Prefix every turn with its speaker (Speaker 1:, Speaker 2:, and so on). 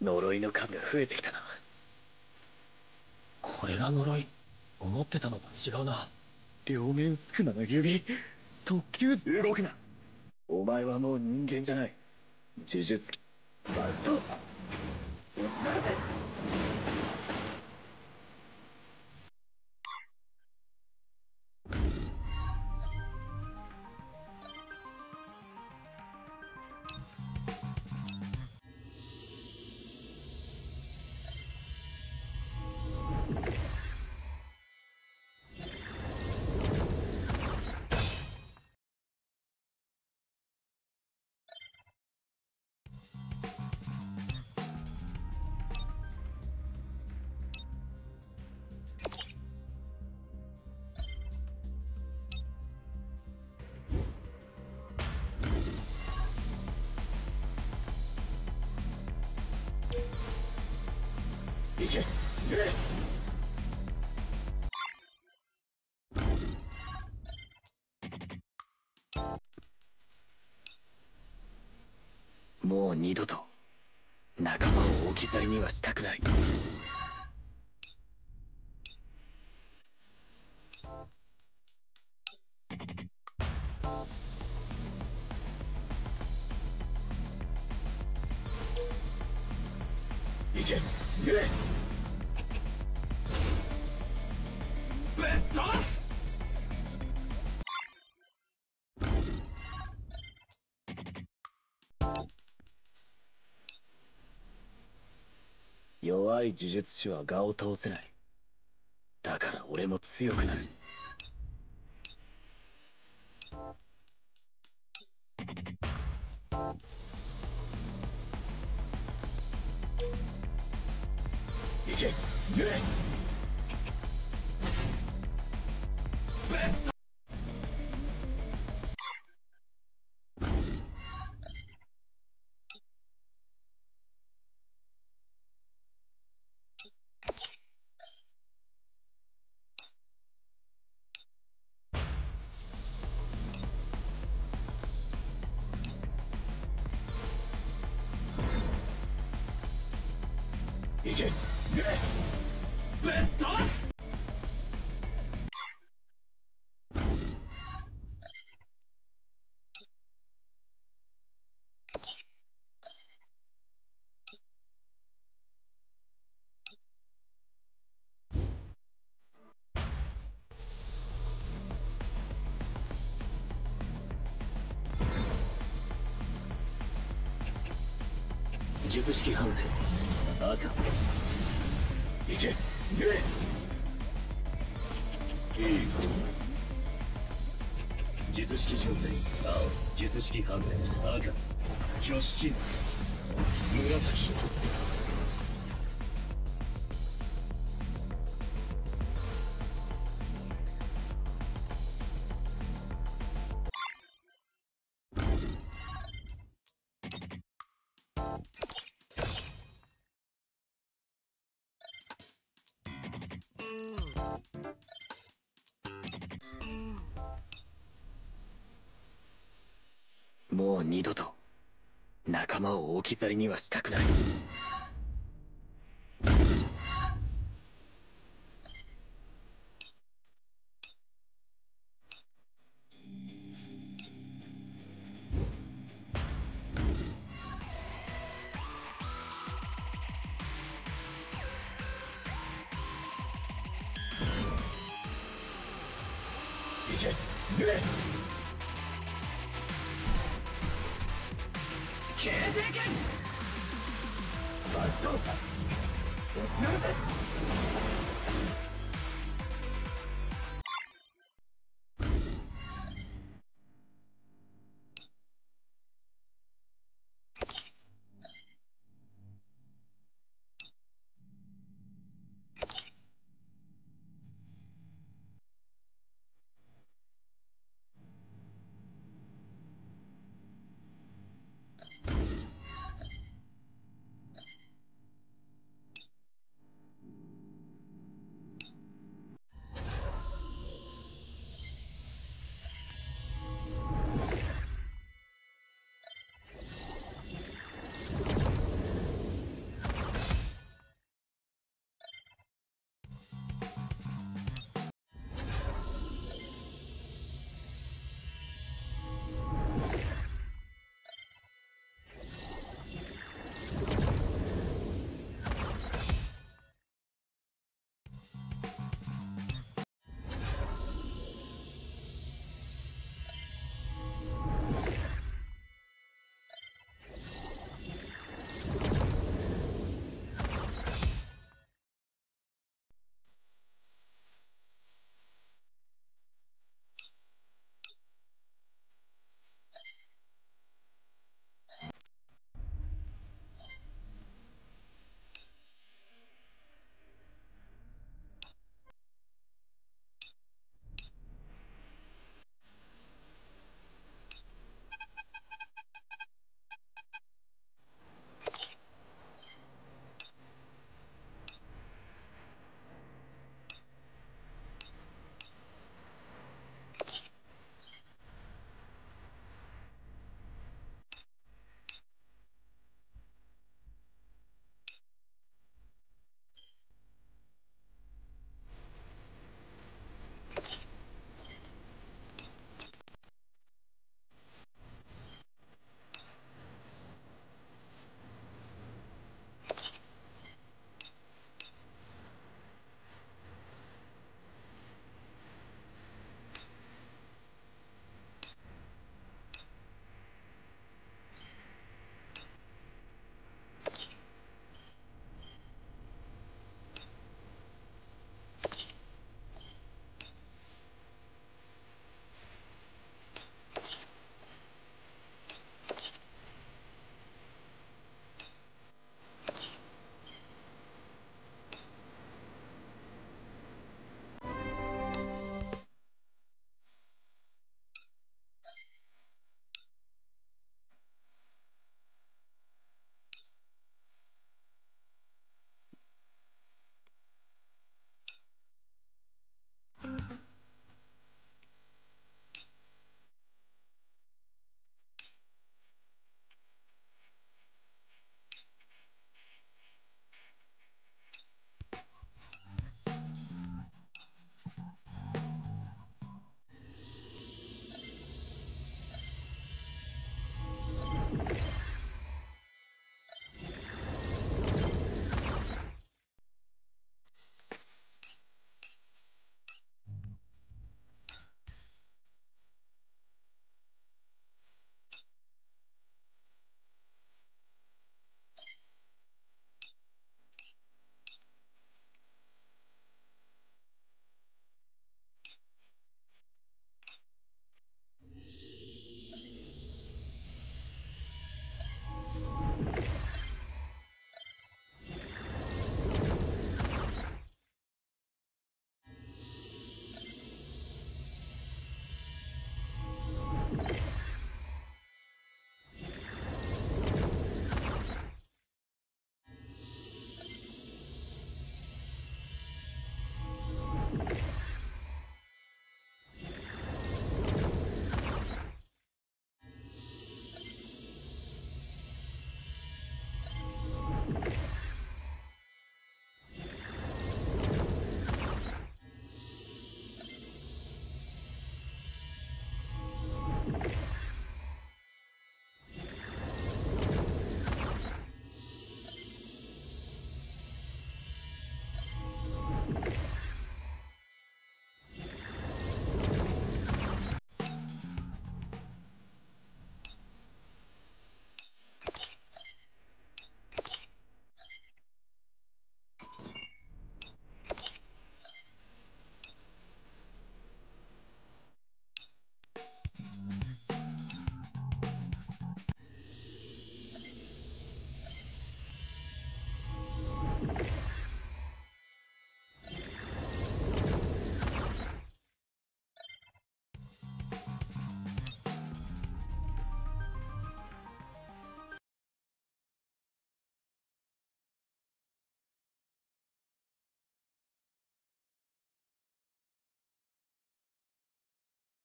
Speaker 1: 呪いの数が増えてきたな。これが呪い？思ってたのと違うな。両面宿儺の指。特急動くな。お前はもう人間じゃない。呪術。バストもう二度と仲間を置き去りにはしたくない。行け。弱い呪術師は我を通せない。だから俺も強くなる。行け。行け揺れベッド術式判定赤行け。揺れいい術式巡礼青術式判定。赤挙式。紫。もう二度と仲間を置き去りにはしたくない。形成剣バスト